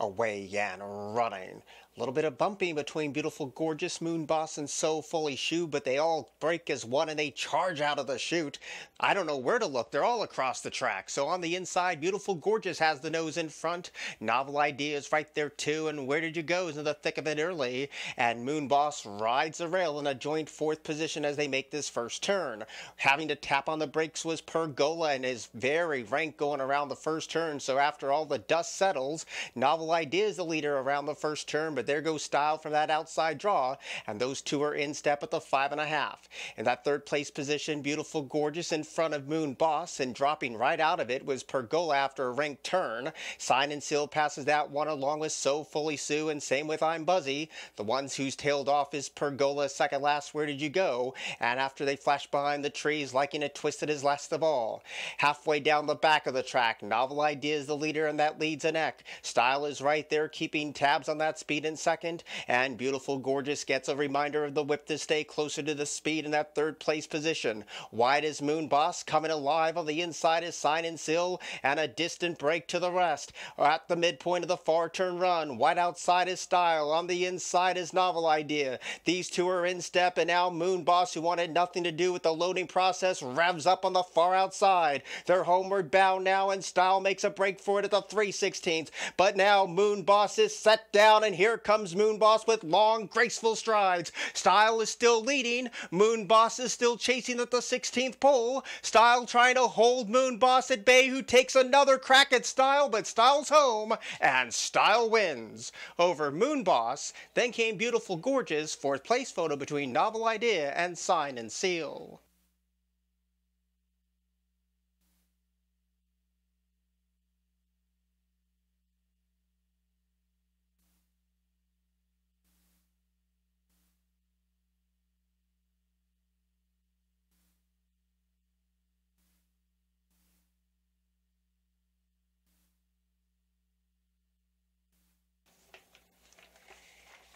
away and running. A little bit of bumping between beautiful, gorgeous Moon Boss and So Fully Shoe, but they all break as one and they charge out of the chute. I don't know where to look. They're all across the track. So on the inside, beautiful, gorgeous has the nose in front. Novel ideas right there too. And where did you go? Is in the thick of it early. And Moon Boss rides the rail in a joint fourth position as they make this first turn. Having to tap on the brakes was Pergola and is very rank going around the first turn. So after all the dust settles, Novel Ideas the leader around the first turn, but there goes Style from that outside draw, and those two are in step at the five and a half. In that third place position, Beautiful Gorgeous in front of Moon Boss, and dropping right out of it was Pergola after a ranked turn. Sign and Seal passes that one along with So Fully Sue, and same with I'm Buzzy. The ones who's tailed off is Pergola, second last, Where Did You Go? And after they flash behind the trees, liking it twisted as last of all. Halfway down the back of the track, Novel Idea is the leader, and that leads an Eck. Style is right there, keeping tabs on that speed and second, and Beautiful Gorgeous gets a reminder of the whip to stay closer to the speed in that third place position. Wide as Moon Boss, coming alive on the inside is Sign and Seal, and a distant break to the rest. At the midpoint of the far turn run, wide outside is Style, on the inside is Novel Idea. These two are in step, and now Moon Boss, who wanted nothing to do with the loading process, revs up on the far outside. They're homeward bound now, and Style makes a break for it at the 316th. But now Moon Boss is set down, and here comes Moon Boss with long, graceful strides. Style is still leading. Moon Boss is still chasing at the 16th pole. Style trying to hold Moon Boss at bay, who takes another crack at Style, but Style's home, and Style wins. Over Moon Boss, then came Beautiful Gorgeous, fourth place photo between Novel Idea and Sign and Seal.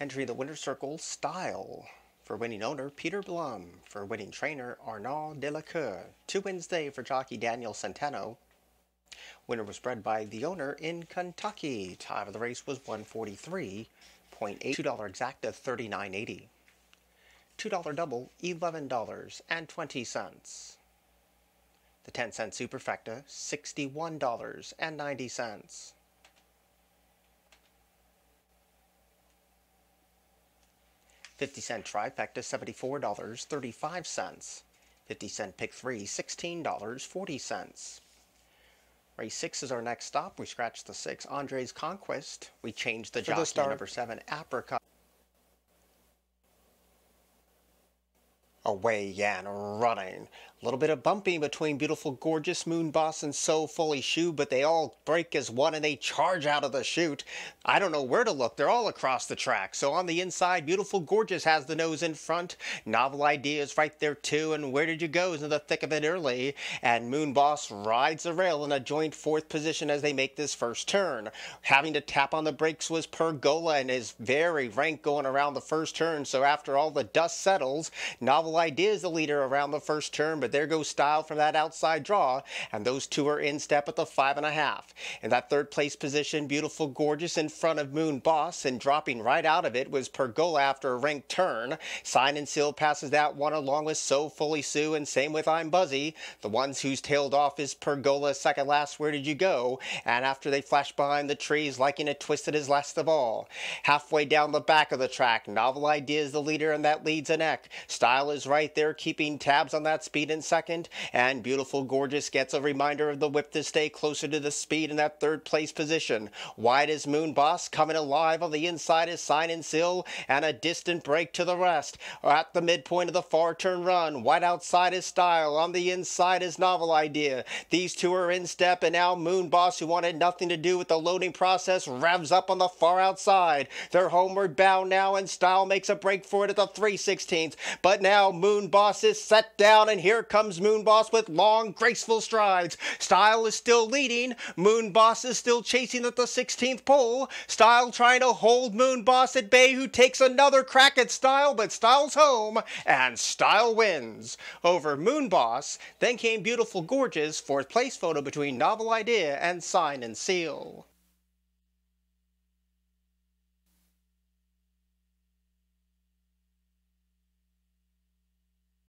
Entering the winner's circle, Style. For winning owner, Peter Blum. For winning trainer, Arnaud Delacour. Two wins day for jockey Daniel Centeno. Winner was bred by the owner in Kentucky. Time of the race was 143.8. $2 exacta, 39.80. $2 double, $11.20. The 10 cent superfecta, $61.90. 50 cent trifecta, $74.35. 50 cent pick three, $16.40. Race six is our next stop. We scratch the six, Andre's Conquest. We change the jockey the number seven, Apricot. Away and running. A little bit of bumping between beautiful, gorgeous Moon Boss and So Fully Shoe, but they all break as one and they charge out of the chute. I don't know where to look. They're all across the track. So on the inside, beautiful, gorgeous has the nose in front. Novel ideas right there too. And where did you go? Is in the thick of it early. And Moon Boss rides the rail in a joint fourth position as they make this first turn. Having to tap on the brakes was Pergola and is very rank going around the first turn. So after all the dust settles, Novel Idea is the leader around the first turn, but there goes Style from that outside draw, and those two are in step at the five and a half. In that third place position, Beautiful Gorgeous in front of Moon Boss, and dropping right out of it was Pergola after a ranked turn. Sign and Seal passes that one along with So Fully Sue, and same with I'm Buzzy. The ones who's tailed off is Pergola, second last, Where Did You Go? And after they flash behind the trees, liking it twisted as last of all. Halfway down the back of the track, Novel Idea is the leader, and that leads an Eck. Style is right there, keeping tabs on that speed in second, and Beautiful Gorgeous gets a reminder of the whip to stay closer to the speed in that third place position. Wide is Moon Boss, coming alive on the inside is Sign and Seal, and a distant break to the rest. At the midpoint of the far turn run, wide outside is Style, on the inside is Novel Idea. These two are in step, and now Moon Boss, who wanted nothing to do with the loading process, revs up on the far outside. They're homeward bound now, and Style makes a break for it at the 316th. But now Moon Boss is set down, and here comes Moon Boss with long, graceful strides. Style is still leading. Moon Boss is still chasing at the 16th pole. Style trying to hold Moon Boss at bay, who takes another crack at Style, but Style's home, and Style wins. Over Moon Boss, then came Beautiful Gorgeous, fourth place photo between Novel Idea and Sign and Seal.